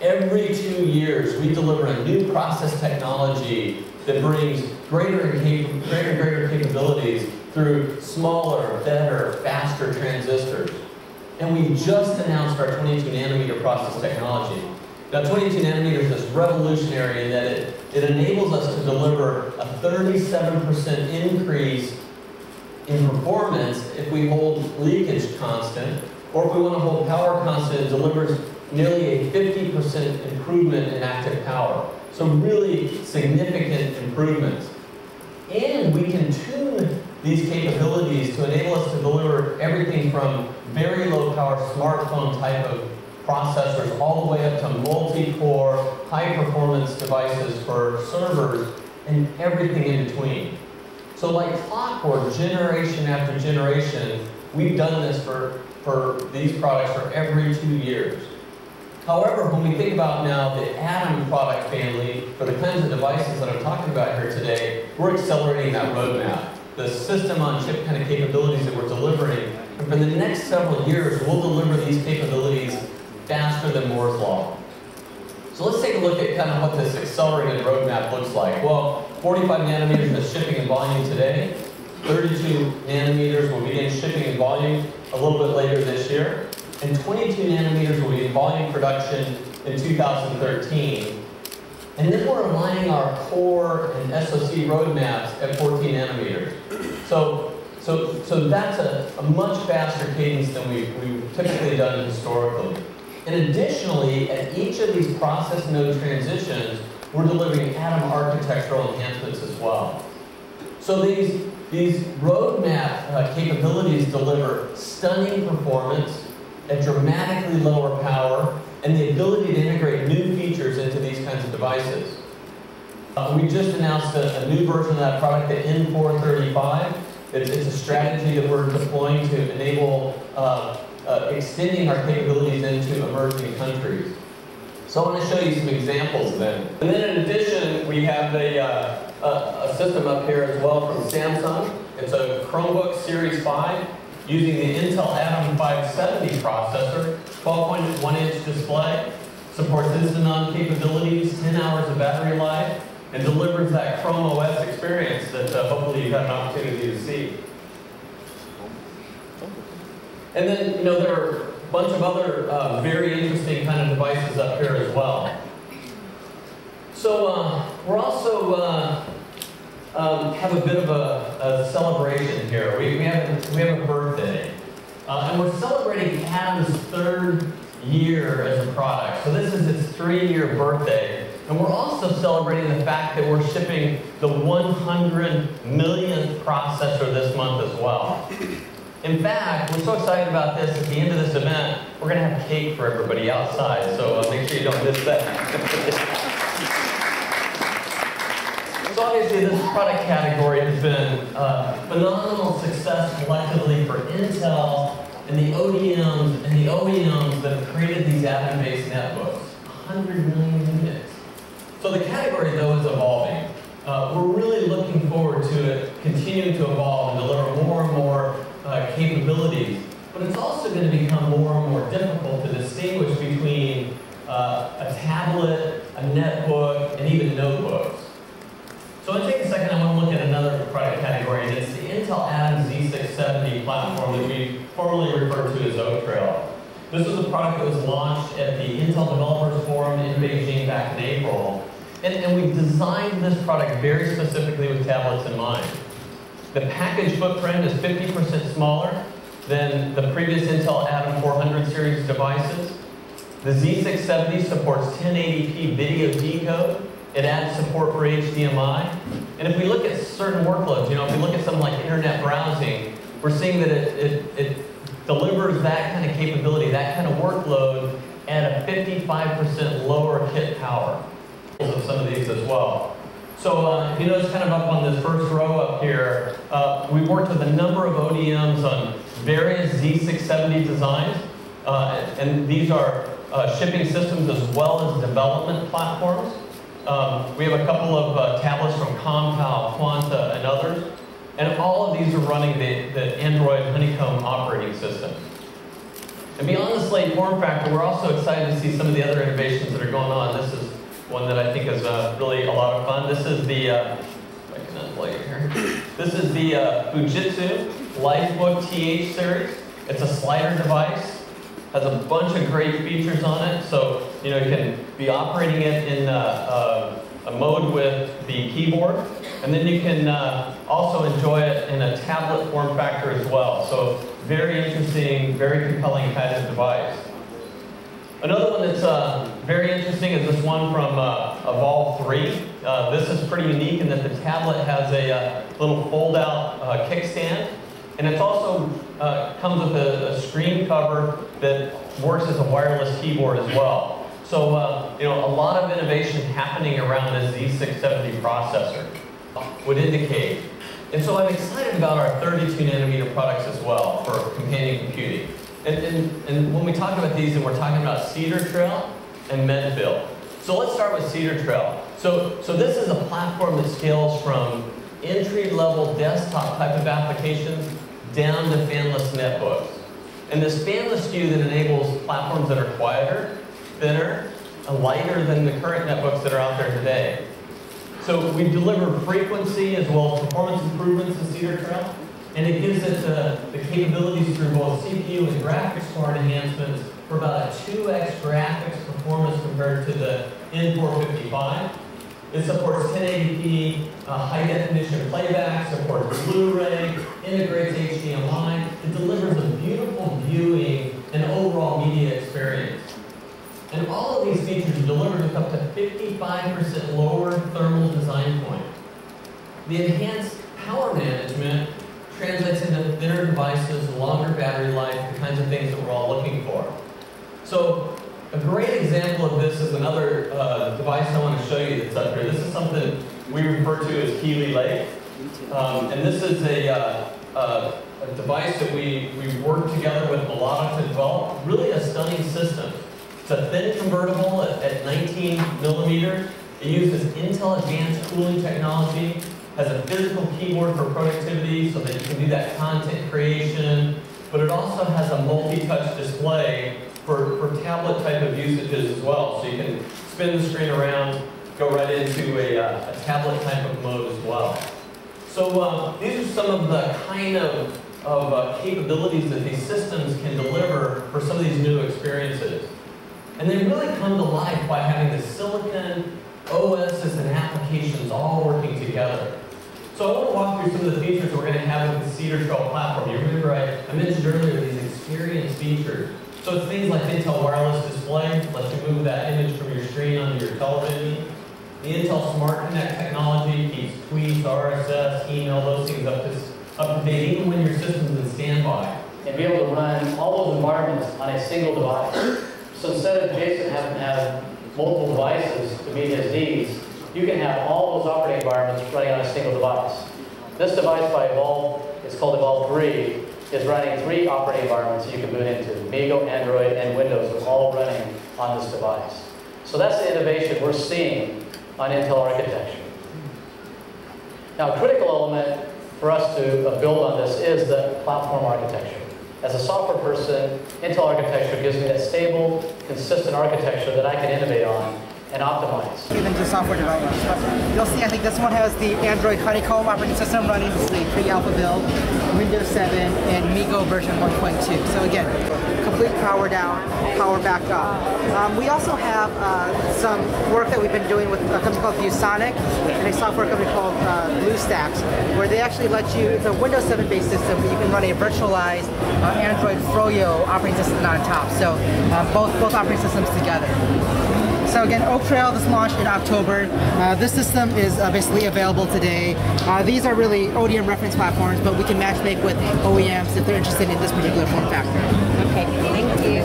Every two years, we deliver a new process technology that brings greater and greater, greater capabilities through smaller, better, faster transistors. And we just announced our 22 nanometer process technology. Now 22 nanometers is revolutionary in that it, it enables us to deliver a 37% increase in performance if we hold leakage constant, or if we want to hold power constant, it delivers nearly a 50% improvement in active power. So really significant improvements. And we can tune these capabilities to enable us to deliver everything from very low power smartphone type of processors all the way up to multi-core, high-performance devices for servers and everything in between. So like clockwork, generation after generation, we've done this for, for these products for every two years. However, when we think about now the Atom product family, for the kinds of devices that I'm talking about here today, we're accelerating that roadmap. The system on chip kind of capabilities that we're delivering. And for the next several years, we'll deliver these capabilities faster than Moore's Law. So let's take a look at kind of what this accelerated roadmap looks like. Well, 45 nanometers is shipping in volume today. 32 nanometers will begin shipping in volume a little bit later this year. And 22 nanometers will be in volume production in 2013. And then we're aligning our core and SoC roadmaps at 14 nanometers. So, so, so that's a, a much faster cadence than we've, we've typically done historically. And additionally, at each of these process node transitions, we're delivering Atom architectural enhancements as well. So these, these roadmap uh, capabilities deliver stunning performance at dramatically lower power and the ability to integrate new features into these kinds of devices. Uh, we just announced a, a, new version of that product, the N435. It's, it's, a strategy that we're deploying to enable uh, uh, extending our capabilities into emerging countries. So I want to show you some examples then. And then in addition, we have a, uh, a, a, system up here as well from Samsung. It's a Chromebook Series 5 using the Intel Atom 570 processor, 12.1 inch display, supports instant on capabilities, 10 hours of battery life, and delivers that Chrome OS experience that uh, hopefully you've had an opportunity to see. And then, you know, there are a bunch of other uh, very interesting kind of devices up here as well. So uh, we're also uh, um, have a bit of a, a celebration here. We, we, have, a, we have a birthday. Uh, and we're celebrating Atom's third year as a product. So this is its three-year birthday. And we're also celebrating the fact that we're shipping the 100 millionth processor this month as well. In fact, we're so excited about this, at the end of this event, we're going to have cake for everybody outside, so uh, make sure you don't miss that. so obviously this product category has been uh, phenomenal success collectively for Intel and the ODMs and the OEMs that have created these Atom-based netbooks. 100 million units. So the category, though, is evolving. Uh, we're really looking forward to it continuing to evolve and deliver more and more uh, capabilities, but it's also going to become more and more difficult to distinguish between uh, a tablet, a netbook, and even notebooks. So I take a second, I want to look at another product category, and it's the Intel Atom Z670 platform that we formerly referred to as Oak Trail. This was a product that was launched at the Intel Developers Forum in Beijing back in April. And, and we designed this product very specifically with tablets in mind. The package footprint is 50% smaller than the previous Intel Atom 400 series devices. The Z670 supports 1080p video decode. It adds support for HDMI. And if we look at certain workloads, you know, if we look at something like internet browsing, we're seeing that it, it, it delivers that kind of capability, that kind of workload at a 55% lower kit power of some of these as well. So uh, if you notice kind of up on this first row up here, uh, we worked with a number of ODMs on various Z670 designs. Uh, and these are uh, shipping systems as well as development platforms. Um, we have a couple of uh, tablets from Compal, Quanta, and others. And all of these are running the, the Android Honeycomb operating system. And beyond the slate form factor, we're also excited to see some of the other innovations that are going on. This is one that I think is uh, really a lot of fun. This is the, uh, I can unplug it here. This is the uh, Fujitsu Lifebook TH series. It's a slider device, has a bunch of great features on it. So, you know, can be operating it in uh, uh, a mode with the keyboard, and then you can uh, also enjoy it in a tablet form factor as well. So very interesting, very compelling kind of device. Another one that's uh, very interesting is this one from uh, Evolve 3. Uh, this is pretty unique in that the tablet has a uh, little fold-out kickstand, and it also comes with a, a, screen cover that works as a wireless keyboard as well. So, uh, you know, a lot of innovation happening around this Z670 processor would indicate. And so I'm excited about our 32 nanometer products as well for companion computing. And, and, and when we talk about these, and we're talking about Cedar Trail and Medfield. So let's start with Cedar Trail. So, so this is a platform that scales from entry-level desktop type of applications down to fanless netbooks. And this fanless SKU that enables platforms that are quieter, thinner, and lighter than the current netbooks that are out there today. So we deliver frequency as well as performance improvements in Cedar Trail, and it gives it the, the capabilities through both CPU and graphics card enhancements for about a 2x graphics performance compared to the N455. It supports 1080p uh, high definition playback, supports Blu-ray, integrates HDMI. It delivers a beautiful viewing and overall media experience. And all of these features delivered with up to 55% lower thermal design point. The enhanced power management translates into thinner devices, longer battery life, the kinds of things that we're all looking for. So a great example of this is another uh, device I want to show you that's up here. This is something we refer to as Keeley Lake. Um, and this is a, uh, uh, a device that we, we worked together with Melada to develop. Really a stunning system. It's a thin convertible at, at 19 millimeter. It uses Intel Advanced Cooling Technology, has a physical keyboard for productivity so that you can do that content creation, but it also has a multi-touch display for, for tablet type of usages as well. So you can spin the screen around, go right into a, uh, a tablet type of mode as well. So uh, these are some of the kind of, of uh, capabilities that these systems can deliver for some of these new experiences. And they really come to life by having the silicon, OSs, and applications all working together. So I want to walk through some of the features we're going to have with the Cedar Trail platform. You remember I, I mentioned earlier these experience features. So it's things like Intel Wireless Display, lets you move that image from your screen onto your television. The Intel Smart Connect technology keeps tweets, RSS, email, those things up to, up to date, even when your system's in standby. And be able to run all those environments on a single device. So instead of Jason having to have multiple devices to meet his needs, you can have all those operating environments running on a single device. This device by Evolve, it's called Evolve 3, is running three operating environments you can boot into. MeeGo, Android, and Windows are all running on this device. So that's the innovation we're seeing on Intel architecture. Now, a critical element for us to uh, build on this is the platform architecture. As a software person, Intel architecture gives me that stable, consistent architecture that I can innovate on and optimize. Even to software development. But you'll see, I think this one has the Android Honeycomb operating system running. The pre-alpha build, Windows 7, and MeeGo version 1.2. So again, complete power down, power back up. Um, we also have uh, some work that we've been doing with a company called ViewSonic and a software company called uh, BlueStacks, where they actually let you, it's a Windows 7 based system, but you can run a virtualized uh, Android Froyo operating system on top. So um, both, both operating systems together. So again, Oak Trail this launched in October. Uh, this system is uh, basically available today. Uh, these are really ODM reference platforms, but we can matchmake with OEMs if they're interested in this particular form factor. Okay.